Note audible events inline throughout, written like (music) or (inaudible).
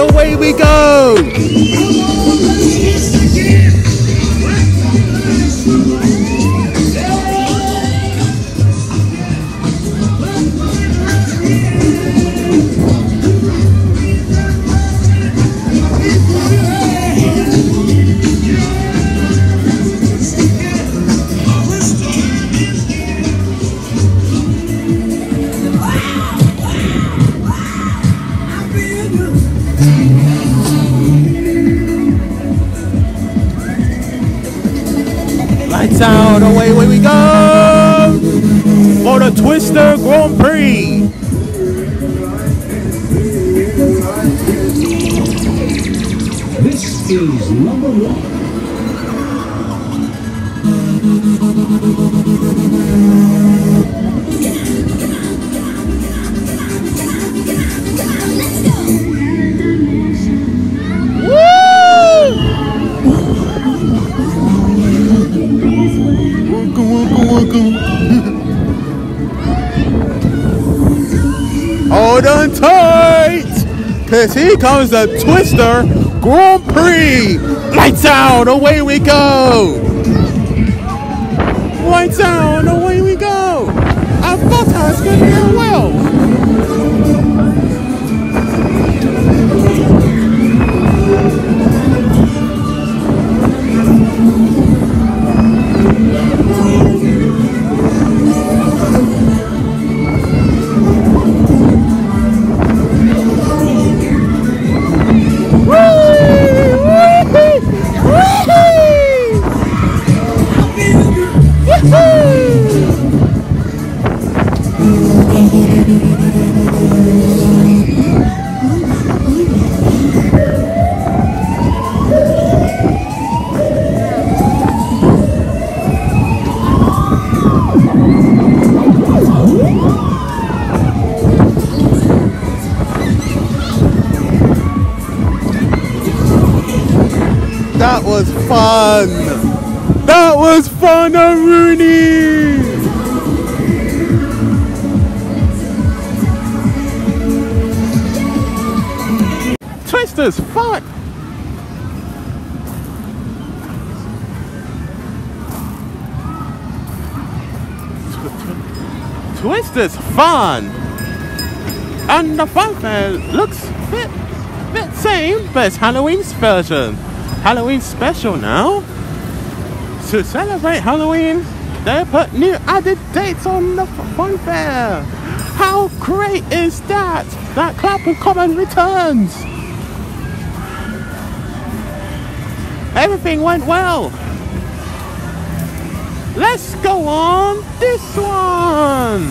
Away we go! The Grand Prix! This is number one. Cause here comes the Twister Grand Prix! Lights out, away we go! Lights out, away was fun. That was fun, Rooney. Twister's fun. Twister's fun. And the fun looks bit, bit same, but it's Halloween's version. Halloween special now. To celebrate Halloween, they put new added dates on the fun fair. How great is that? That clap Clapham Common returns. Everything went well. Let's go on this one.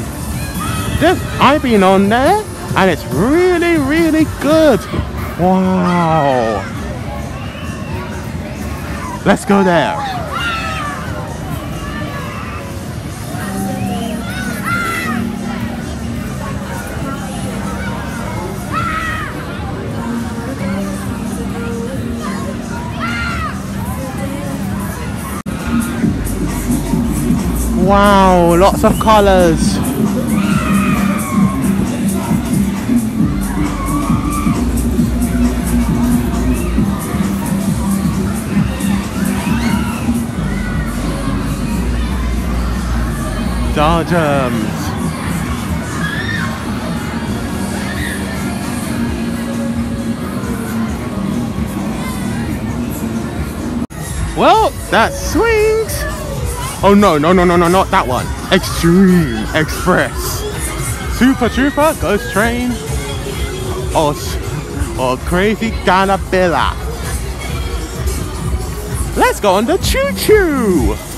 This, I've been on there and it's really, really good. Wow. Let's go there. Wow, lots of colors. Well, that swings. Oh no, no, no, no, no, not that one. Extreme Express. Super Trooper, Ghost Train, or, or Crazy Ganabilla. Let's go on the Choo Choo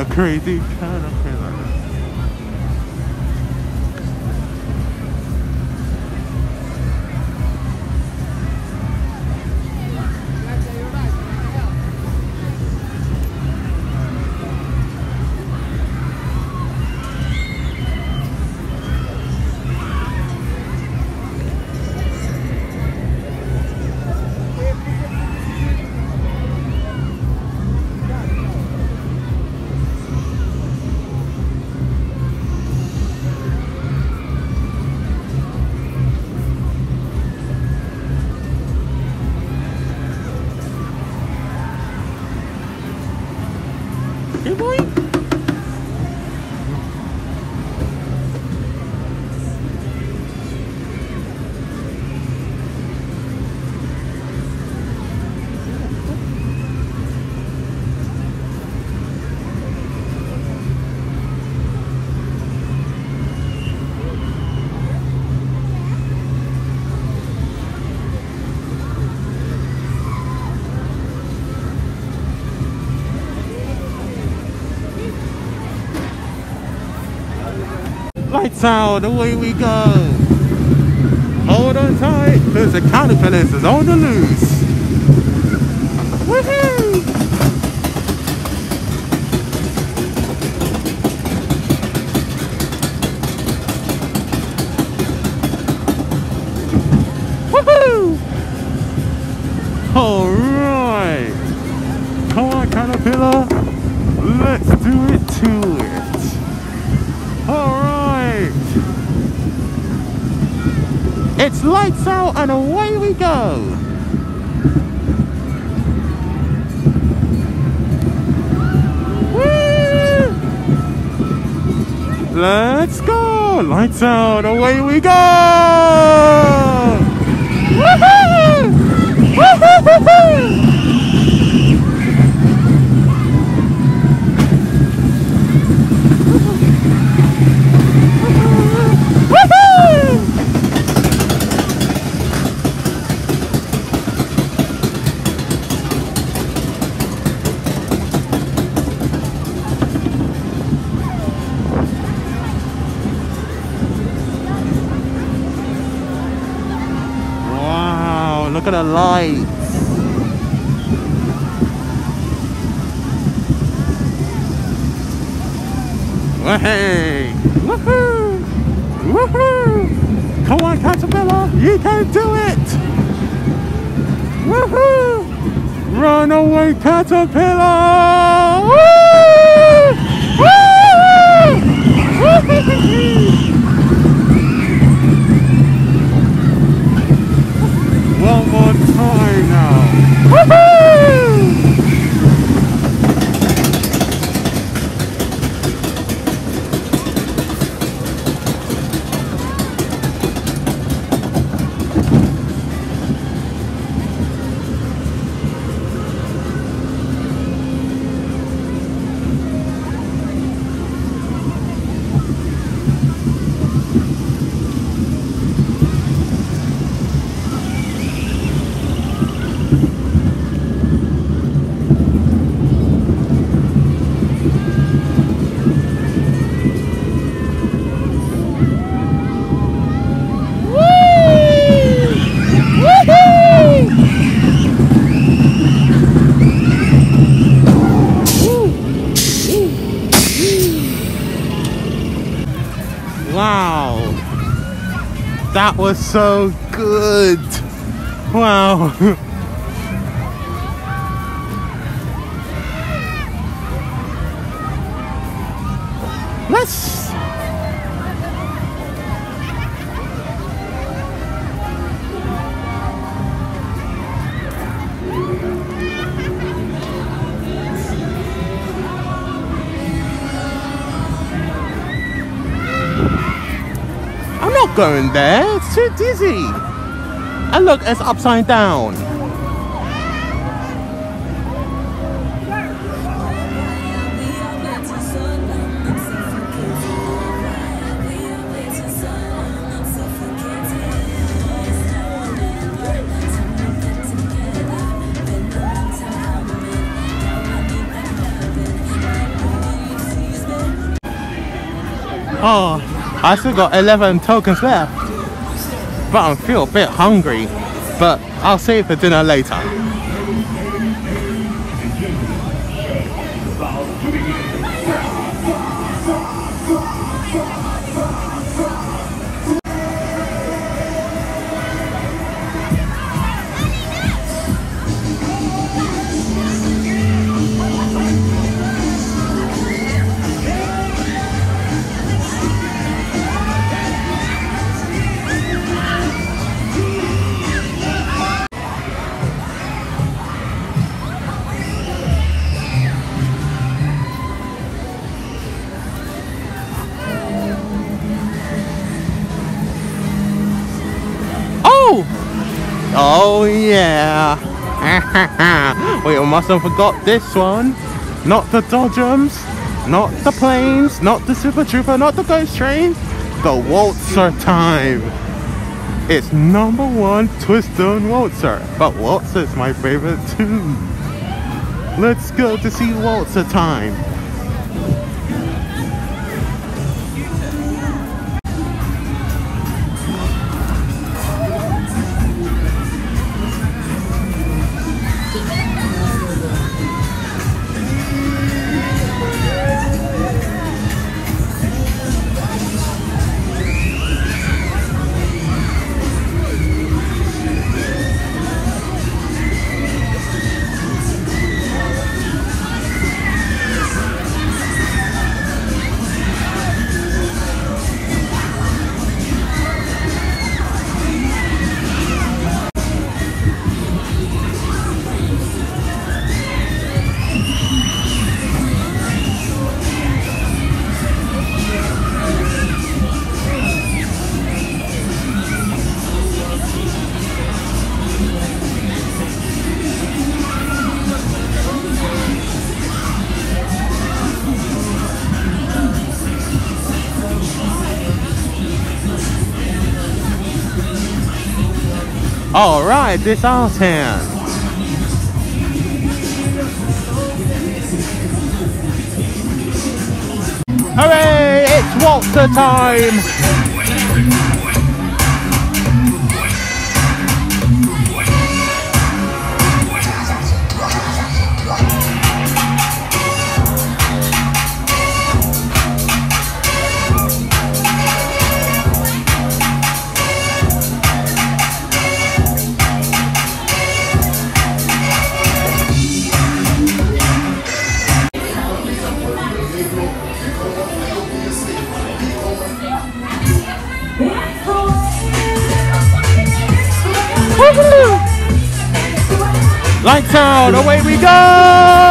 a crazy caterpillar. Lights out, away we go. Hold on tight, because the caterpillars is on the loose. Let's go! Lights out, away we go! Woohoo! Woo-hoo-hoo-hoo! Lights. Hey! Woohoo! Woohoo! Come on, Caterpillar! You can do it! Woohoo! Run away, Caterpillar! Woo! Woo! (laughs) One more now. Woohoo! Wow. That was so good. Wow. (laughs) going there. It's too dizzy. And look, it's upside down. Oh, I still got 11 tokens left. But I feel a bit hungry. But I'll save for dinner later. (laughs) we mustn't forgot this one. Not the Dodgems, not the planes, not the Super Trooper, not the Ghost Train. The Waltzer time. It's number one Twister and Waltzer. But Waltzer is my favorite too. Let's go to see Waltzer time. Right, this our turn. Hooray! It's Waltzer time! Out, away we go!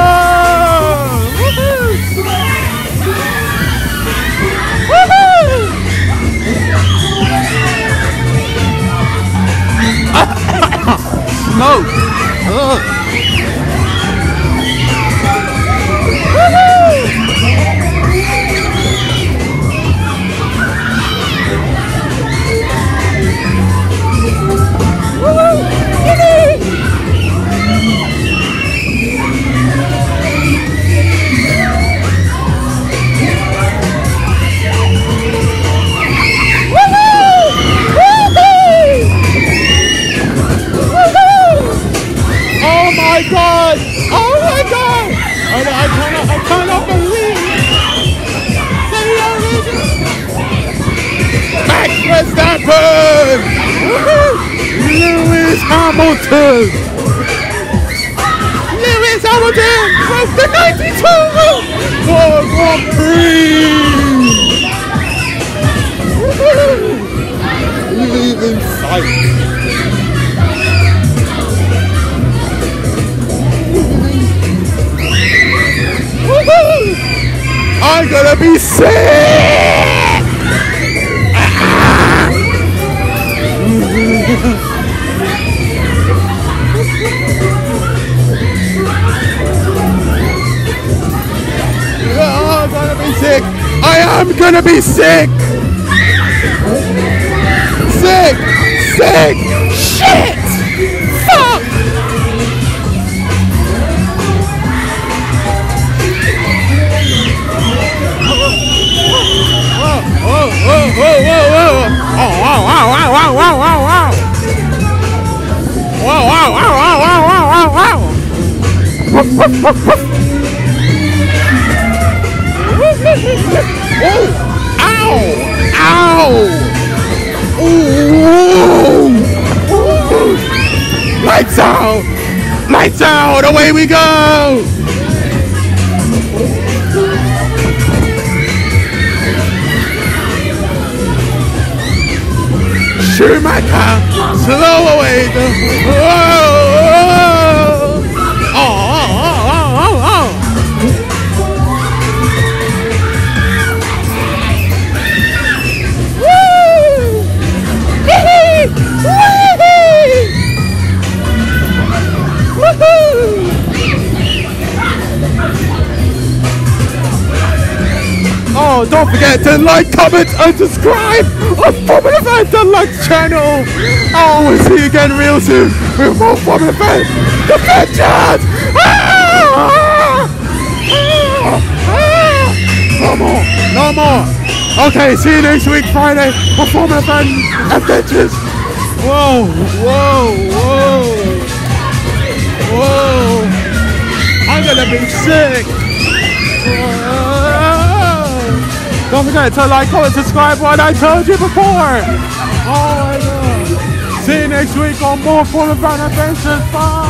My god! Oh my god! I, I cannot, I cannot believe they are in Max Verstappen! Lewis Hamilton! Lewis Hamilton with the 92 World Grand Prix! Leaving sight. I'm gonna be sick! Oh, I'm gonna be sick! I am gonna be sick! Sick! Sick! Wow, wow, wow, wow, wow, wow! Wow, wow, wow, wow, wow, wow, wow! Ooh, ow! Ow! Ooh! Ooh! Lights out! Lights out! Away we go! Schumacher, slow away the. Whoa! Oh, don't forget to like, comment, and subscribe on Formula Fan Deluxe channel. Oh, we'll see you again real soon with more Formula Fan Adventures. Ah! Ah! Ah! No more, no more. Okay, see you next week, Friday, for Formula Fan Adventures. Whoa, whoa, whoa, whoa. I'm gonna be sick. Don't forget to like, comment, subscribe what I told you before. Oh my god. See you next week on more Formula Fan Adventures. Bye.